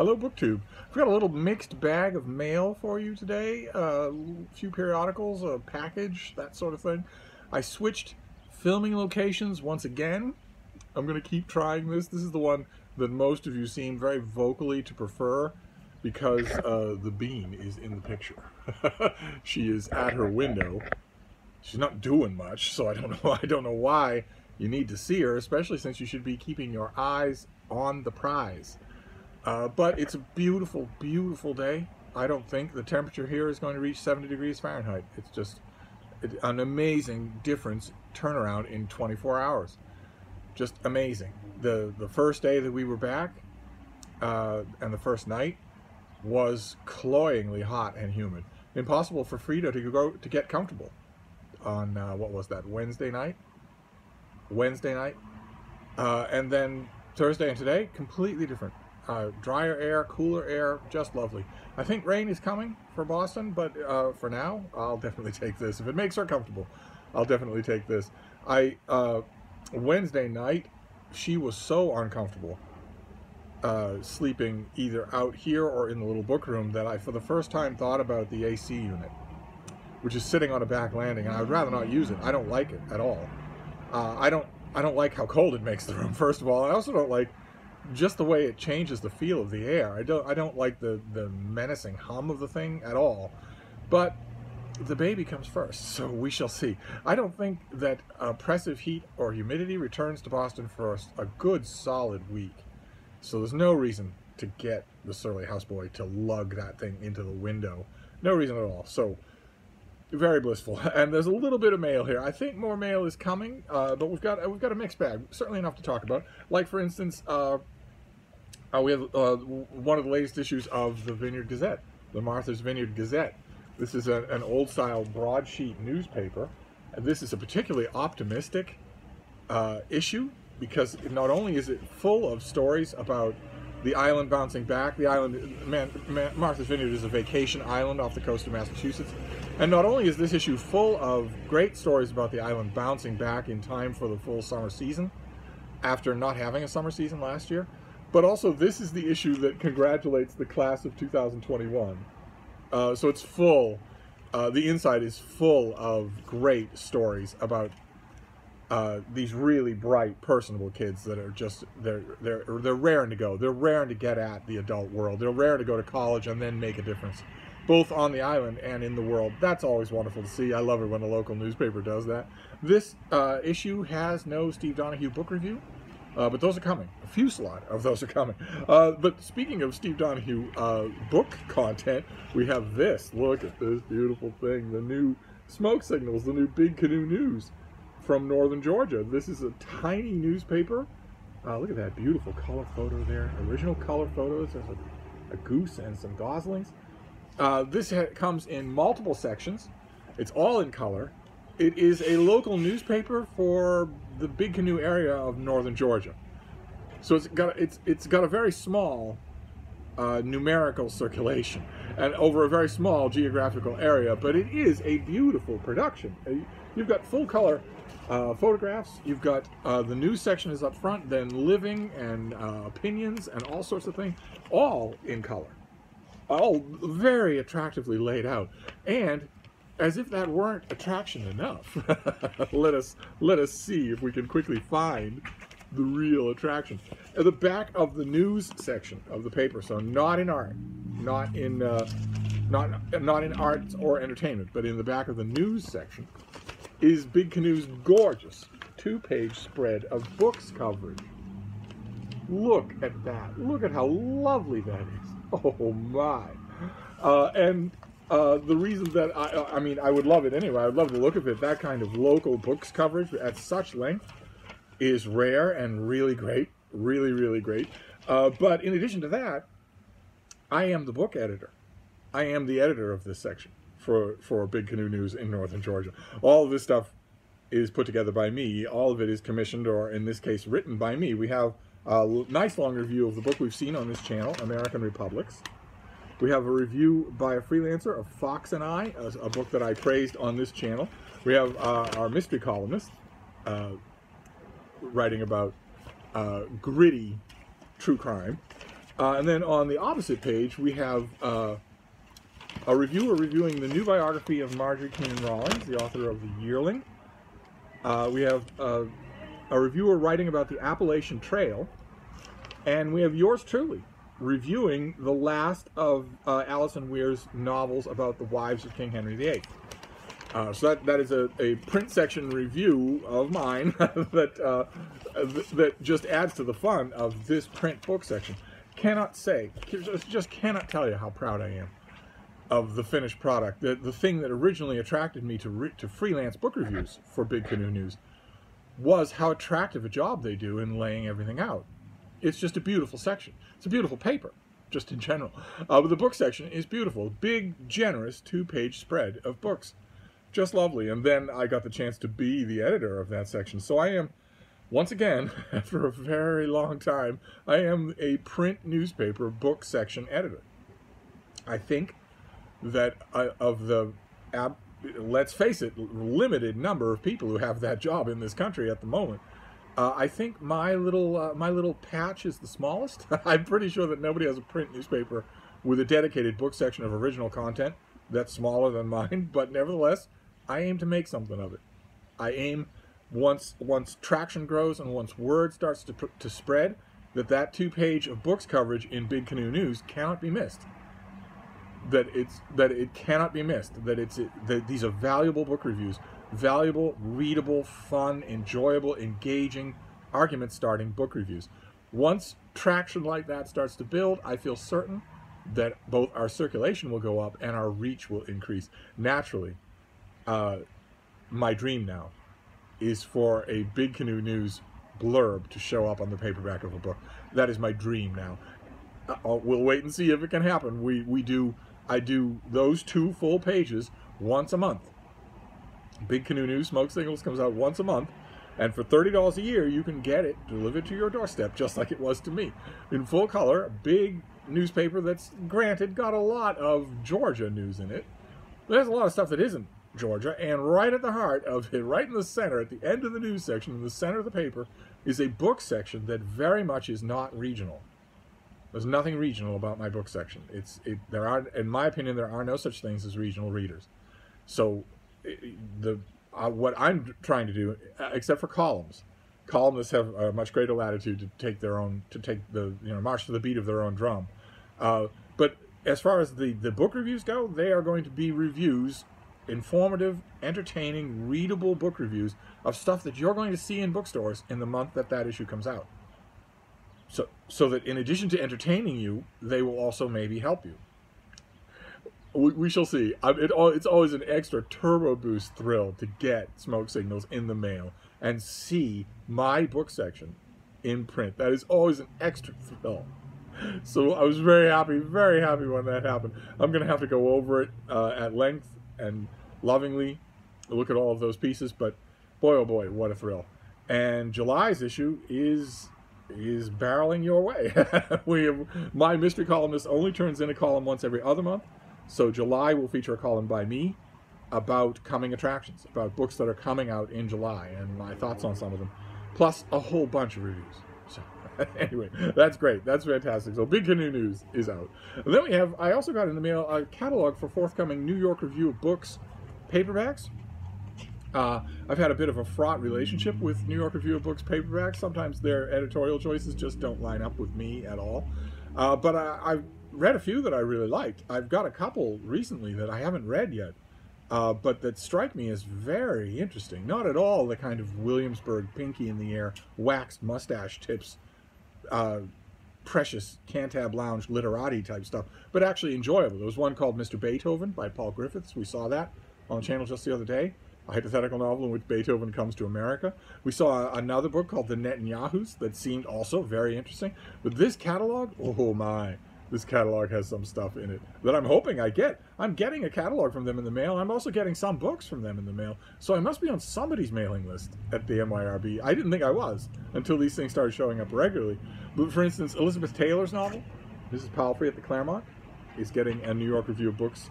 Hello, BookTube. I've got a little mixed bag of mail for you today. Uh, a few periodicals, a package, that sort of thing. I switched filming locations once again. I'm going to keep trying this. This is the one that most of you seem very vocally to prefer because uh, the bean is in the picture. she is at her window. She's not doing much, so I don't know. I don't know why you need to see her, especially since you should be keeping your eyes on the prize. Uh, but it's a beautiful, beautiful day. I don't think the temperature here is going to reach 70 degrees Fahrenheit. It's just an amazing difference turnaround in 24 hours. Just amazing. The the first day that we were back uh, and the first night was cloyingly hot and humid. Impossible for Frida to go to get comfortable on uh, what was that Wednesday night? Wednesday night, uh, and then Thursday and today completely different uh, drier air, cooler air, just lovely. I think rain is coming for Boston, but uh, for now, I'll definitely take this. If it makes her comfortable, I'll definitely take this. I uh, Wednesday night, she was so uncomfortable uh, sleeping either out here or in the little book room that I, for the first time, thought about the AC unit, which is sitting on a back landing, and I would rather not use it. I don't like it at all. Uh, I don't. I don't like how cold it makes the room. First of all, I also don't like just the way it changes the feel of the air. I don't I don't like the the menacing hum of the thing at all. But the baby comes first, so we shall see. I don't think that oppressive heat or humidity returns to Boston for a, good solid week. So there's no reason to get the surly houseboy to lug that thing into the window. No reason at all. So very blissful. And there's a little bit of mail here. I think more mail is coming, uh, but we've got we've got a mixed bag. Certainly enough to talk about. Like for instance, uh, uh, we have uh, one of the latest issues of the Vineyard Gazette, the Martha's Vineyard Gazette. This is a, an old-style broadsheet newspaper. And this is a particularly optimistic uh, issue because not only is it full of stories about the island bouncing back, the island, man, man, Martha's Vineyard is a vacation island off the coast of Massachusetts. And not only is this issue full of great stories about the island bouncing back in time for the full summer season, after not having a summer season last year, but also, this is the issue that congratulates the class of 2021. Uh, so it's full. Uh, the inside is full of great stories about uh, these really bright, personable kids that are just they're they're they're raring to go. They're raring to get at the adult world. They're raring to go to college and then make a difference, both on the island and in the world. That's always wonderful to see. I love it when a local newspaper does that. This uh, issue has no Steve Donoghue book review. Uh, but those are coming. A fusillade of those are coming. Uh, but speaking of Steve Donoghue uh, book content, we have this. Look at this beautiful thing. The new smoke signals, the new Big Canoe News from Northern Georgia. This is a tiny newspaper. Uh, look at that beautiful color photo there. Original color photos. There's a, a goose and some goslings. Uh, this comes in multiple sections. It's all in color. It is a local newspaper for the Big Canoe area of northern Georgia. So it's got it's it's got a very small uh, numerical circulation and over a very small geographical area, but it is a beautiful production. Uh, you've got full color uh, photographs. You've got uh, the news section is up front, then living and uh, opinions and all sorts of things, all in color, all very attractively laid out, and as if that weren't attraction enough, let us let us see if we can quickly find the real attraction. At the back of the news section of the paper, so not in art, not in uh, not not in arts or entertainment, but in the back of the news section, is Big Canoe's gorgeous two-page spread of books coverage. Look at that! Look at how lovely that is! Oh my! Uh, and uh, the reason that I, I mean, I would love it anyway. I would love the look of it. That kind of local books coverage at such length is rare and really great. Really, really great. Uh, but in addition to that, I am the book editor. I am the editor of this section for, for Big Canoe News in Northern Georgia. All of this stuff is put together by me. All of it is commissioned, or in this case, written by me. We have a nice long review of the book we've seen on this channel, American Republics. We have a review by a freelancer of Fox and I, a, a book that I praised on this channel. We have uh, our mystery columnist uh, writing about uh, gritty true crime. Uh, and then on the opposite page, we have uh, a reviewer reviewing the new biography of Marjorie Kinnan Rawlings, the author of The Yearling. Uh, we have uh, a reviewer writing about the Appalachian Trail. And we have yours truly reviewing the last of uh, Alison Weir's novels about the wives of King Henry VIII. Uh, so that, that is a, a print section review of mine that, uh, that just adds to the fun of this print book section. Cannot say, just cannot tell you how proud I am of the finished product. The, the thing that originally attracted me to, to freelance book reviews for Big Canoe News was how attractive a job they do in laying everything out. It's just a beautiful section. It's a beautiful paper, just in general. Uh, but the book section is beautiful. Big, generous two-page spread of books just lovely. And then I got the chance to be the editor of that section. So I am, once again, after a very long time, I am a print newspaper book section editor. I think that uh, of the, let's face it, limited number of people who have that job in this country at the moment, uh, I think my little uh, my little patch is the smallest. I'm pretty sure that nobody has a print newspaper with a dedicated book section of original content that's smaller than mine, but nevertheless, I aim to make something of it. I aim once once traction grows and once word starts to, to spread that that two page of books coverage in Big Canoe News cannot be missed. That it's that it cannot be missed. That it's that these are valuable book reviews, valuable, readable, fun, enjoyable, engaging, argument starting book reviews. Once traction like that starts to build, I feel certain that both our circulation will go up and our reach will increase naturally uh, my dream now is for a Big Canoe News blurb to show up on the paperback of a book. That is my dream now. Uh, we'll wait and see if it can happen. We we do I do those two full pages once a month. Big Canoe News Smoke Signals comes out once a month, and for thirty dollars a year, you can get it delivered to your doorstep, just like it was to me, in full color. A big newspaper that's granted got a lot of Georgia news in it. There's a lot of stuff that isn't Georgia, and right at the heart of it, right in the center, at the end of the news section, in the center of the paper, is a book section that very much is not regional. There's nothing regional about my book section. It's it, there are, in my opinion, there are no such things as regional readers. So, the uh, what I'm trying to do, uh, except for columns, columnists have a much greater latitude to take their own to take the you know march to the beat of their own drum. Uh, but as far as the the book reviews go, they are going to be reviews informative, entertaining, readable book reviews of stuff that you're going to see in bookstores in the month that that issue comes out. So, so that in addition to entertaining you, they will also maybe help you. We, we shall see. It, it's always an extra turbo boost thrill to get smoke signals in the mail and see my book section in print. That is always an extra thrill. So I was very happy, very happy when that happened. I'm going to have to go over it uh, at length and lovingly look at all of those pieces. But boy, oh boy, what a thrill! And July's issue is is barreling your way. we have, my mystery columnist only turns in a column once every other month, so July will feature a column by me about coming attractions, about books that are coming out in July, and my thoughts on some of them, plus a whole bunch of reviews. So anyway, that's great. That's fantastic. So Big Canoe News is out. And then we have, I also got in the mail a catalog for forthcoming New York Review of Books paperbacks. Uh, I've had a bit of a fraught relationship with New York Review of Books paperbacks. Sometimes their editorial choices just don't line up with me at all. Uh, but I, I've read a few that I really liked. I've got a couple recently that I haven't read yet, uh, but that strike me as very interesting. Not at all the kind of Williamsburg pinky in the air, waxed mustache tips, uh, precious Cantab Lounge literati type stuff, but actually enjoyable. There was one called Mr. Beethoven by Paul Griffiths. We saw that on the channel just the other day, a hypothetical novel in which Beethoven comes to America. We saw another book called The Netanyahus that seemed also very interesting. But this catalog, oh my, this catalog has some stuff in it that I'm hoping I get. I'm getting a catalog from them in the mail. I'm also getting some books from them in the mail. So I must be on somebody's mailing list at the NYRB. I didn't think I was until these things started showing up regularly. But for instance, Elizabeth Taylor's novel, Mrs. Palfrey at the Claremont, is getting a New York Review of Books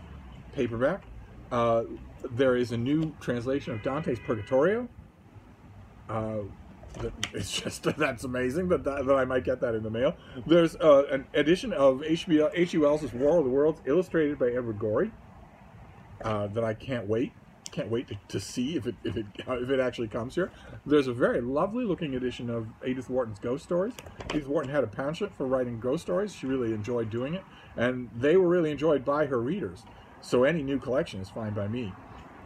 paperback. Uh, there is a new translation of Dante's Purgatorio. Uh, it's just that's amazing that, that, that I might get that in the mail. There's uh, an edition of H.G. Wells' War of the Worlds, illustrated by Edward Gorey, uh, that I can't wait can't wait to, to see if it if it if it actually comes here. There's a very lovely looking edition of Edith Wharton's ghost stories. Edith Wharton had a penchant for writing ghost stories. She really enjoyed doing it, and they were really enjoyed by her readers. So any new collection is fine by me.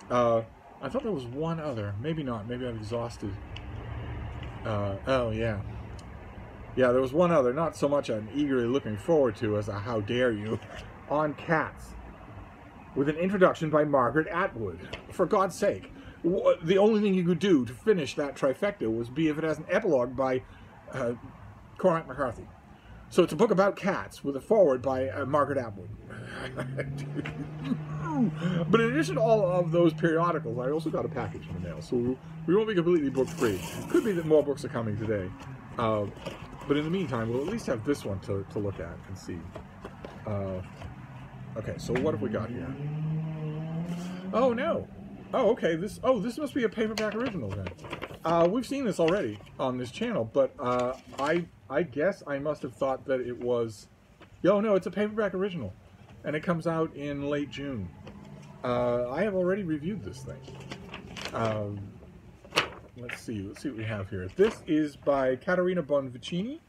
Uh, I thought there was one other. Maybe not. Maybe I've exhausted. Uh, oh yeah. Yeah, there was one other. Not so much I'm eagerly looking forward to as a How Dare You on cats with an introduction by Margaret Atwood. For God's sake, the only thing you could do to finish that trifecta was be if it has an epilogue by uh, Cormac McCarthy. So it's a book about cats with a foreword by uh, Margaret Atwood. but in addition to all of those periodicals, I also got a package in the mail, so we won't be completely book free. Could be that more books are coming today. Uh, but in the meantime, we'll at least have this one to, to look at and see. Uh, Okay, so what have we got here? Oh no. Oh, okay. This. Oh, this must be a paperback original then. Uh, we've seen this already on this channel, but uh, I I guess I must have thought that it was. Yo, no, it's a paperback original, and it comes out in late June. Uh, I have already reviewed this thing. Um, let's see. Let's see what we have here. This is by Caterina Bonvicini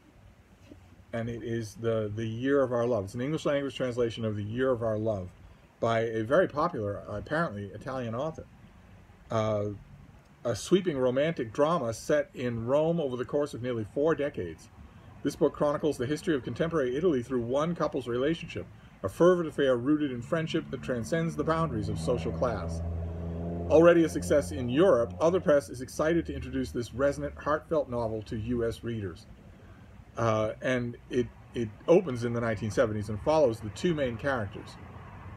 and it is the the Year of Our Love. It's an English language translation of the Year of Our Love by a very popular, apparently Italian author. Uh, a sweeping romantic drama set in Rome over the course of nearly four decades. This book chronicles the history of contemporary Italy through one couple's relationship, a fervent affair rooted in friendship that transcends the boundaries of social class. Already a success in Europe, Other Press is excited to introduce this resonant, heartfelt novel to U.S. readers. Uh, and it, it opens in the 1970s and follows the two main characters,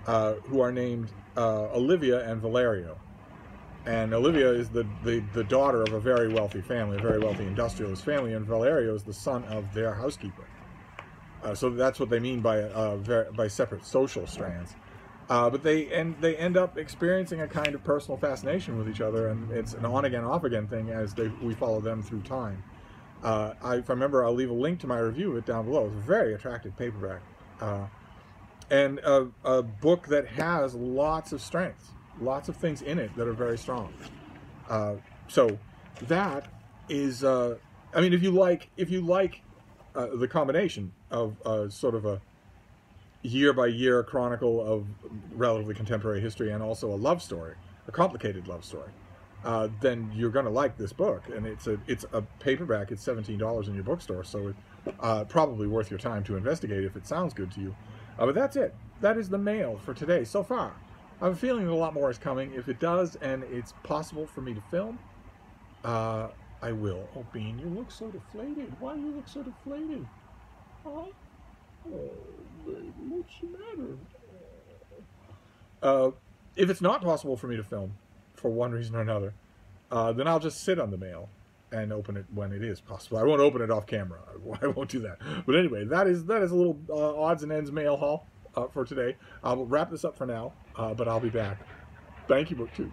uh, who are named uh, Olivia and Valerio. And Olivia is the, the, the, daughter of a very wealthy family, a very wealthy industrialist family, and Valerio is the son of their housekeeper. Uh, so that's what they mean by uh, by separate social strands. Uh, but they and they end up experiencing a kind of personal fascination with each other, and it's an on again, off again thing as they we follow them through time. Uh, I, if I remember, I'll leave a link to my review of it down below. It's a very attractive paperback. Uh, and a, a, book that has lots of strengths, lots of things in it that are very strong. Uh, so that is, uh, I mean, if you like, if you like uh, the combination of uh, sort of a year by year chronicle of relatively contemporary history and also a love story, a complicated love story, uh, then you're going to like this book. And it's a it's a paperback. It's seventeen dollars in your bookstore, so it's uh, probably worth your time to investigate if it sounds good to you. But that's it. That is the mail for today so far. I have a feeling a lot more is coming. If it does, and it's possible for me to film, uh, I will. Oh, Bean, you look so deflated. Why do you look so deflated? Huh? Oh, what's the matter? Uh, if it's not possible for me to film, for one reason or another, uh, then I'll just sit on the mail and open it when it is possible. I won't open it off camera. I won't do that. But anyway, that is that is a little uh, odds and ends mail haul uh, for today. I'll wrap this up for now, uh, but I'll be back. Thank you, BookTube.